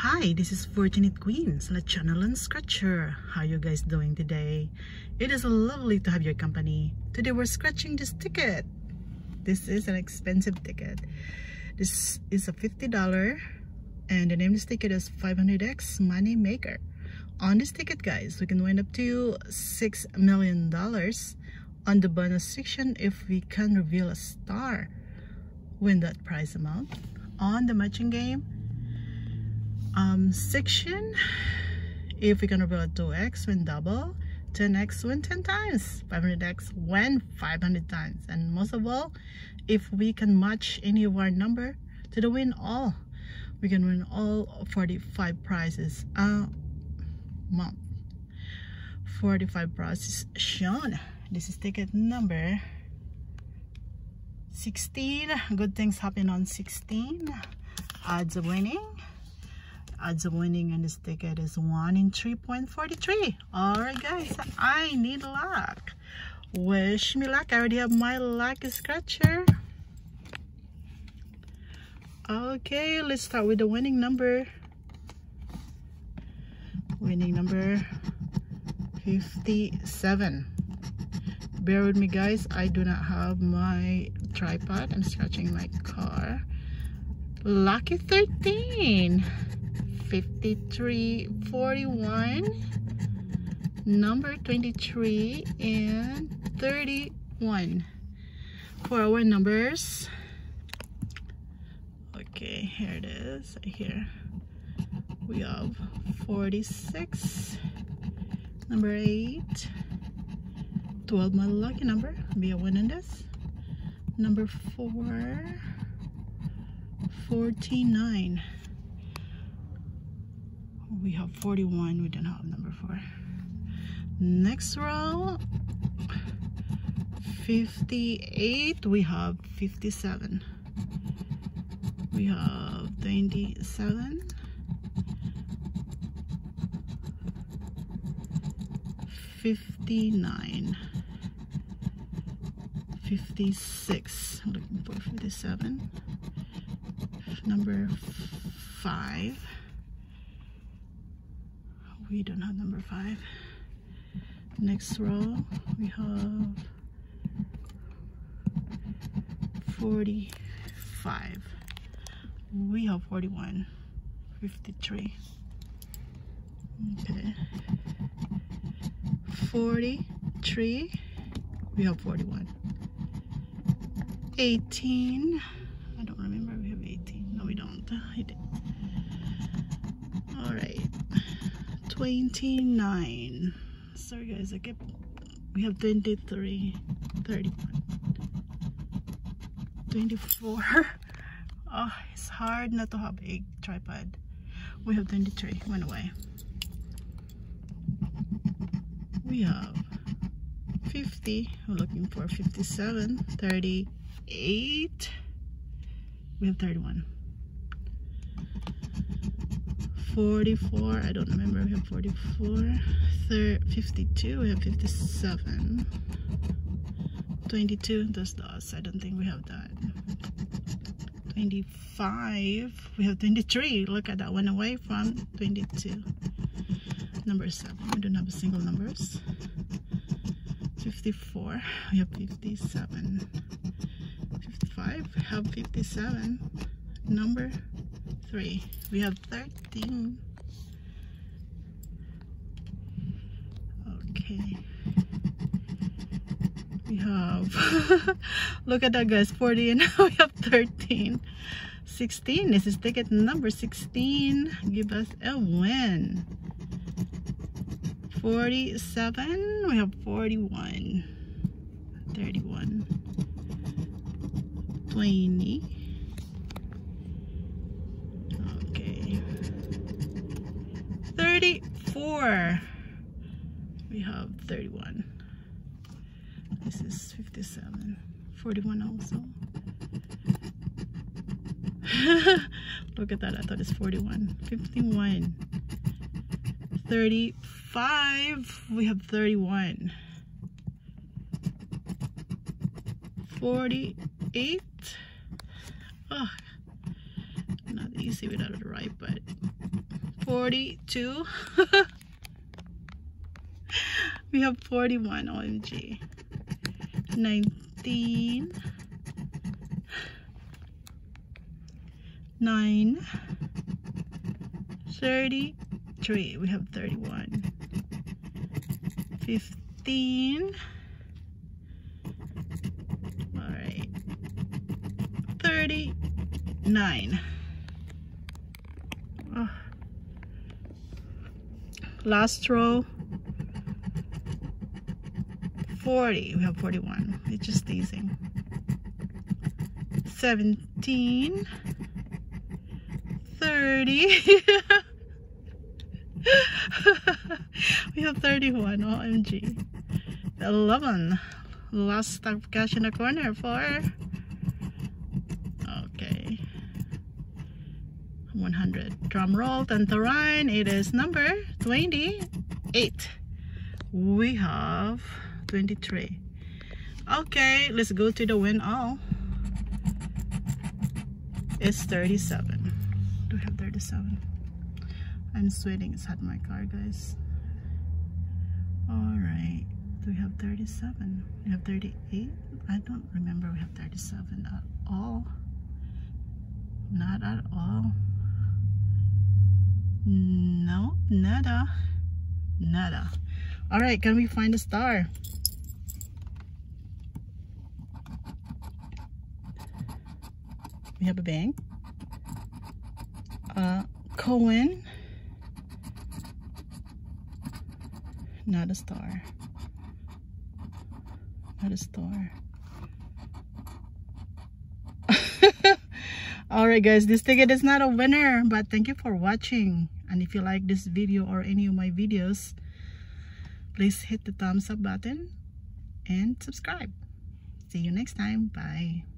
Hi, this is Fortunate Queens, channel and scratcher. How you guys doing today? It is lovely to have your company. Today we're scratching this ticket. This is an expensive ticket. This is a $50 and the name of this ticket is 500x Money Maker. On this ticket guys, we can win up to $6 million on the bonus section if we can reveal a star. Win that prize amount on the matching game um, section if we're gonna build 2x win double 10x win 10 times 500x win 500 times. And most of all if we can match any of our number to the win all we can win all 45 prizes a month. 45 prizes shown. This is ticket number 16 good things happen on 16 odds of winning odds of winning on this ticket is 1 in 3.43 all right guys i need luck. Wish me luck. I already have my lucky scratcher. Okay let's start with the winning number. Winning number 57 bear with me guys. I do not have my tripod. I'm scratching my car. Lucky 13 53 41 number 23 and 31 for our numbers. Okay here it is right here. We have 46 number 8 12 my lucky number be a win in this. Number 4 49 we have 41 we don't have number 4 next row 58 we have 57 we have 27 59 56 looking for 57 number 5 we don't have number five. Next row we have 45 we have 41 53 okay. 43 we have 41 18 I don't remember we have 18 no we don't. All right 29 sorry guys I get we have 23 31 24 oh it's hard not to have a tripod. We have 23 went away. We have 50 we're looking for 57 38 we have 31 44 i don't remember we have 44 30, 52 we have 57 22 that's the us i don't think we have that. 25 we have 23 look at that one away from 22 number seven we don't have a single numbers. 54 we have 57 55 we have 57 number three. We have 13. Okay. We have, look at that guys, 40 and now we have 13. 16, this is ticket number 16. Give us a win. 47, we have 41. 31. 20. 34 we have 31 this is 57 41 also. Look at that. I thought it's 41 51 35 we have 31 48 oh not easy without the right but 42. we have 41, OMG. 19. 9. 33. We have 31. 15. Alright. 39. Oh. Last row. 40. We have 41. It's just teasing. 17. 30. we have 31. OMG. 11. Last stock cash in the corner for. Okay. 100. Drum roll. Tantarine. It is number 28. We have 23 okay let's go to the win all. It's 37 do we have 37 I'm sweating inside my car guys. All right. Do we have 37 we have 38 I don't remember we have 37 at all. Not at all no nada. Nada. All right can we find a star? We have a bank. Uh, Cohen. Not a star. Not a star. Alright guys this ticket is not a winner but thank you for watching and if you like this video or any of my videos please hit the thumbs up button and subscribe. See you next time. Bye